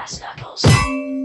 brass knuckles.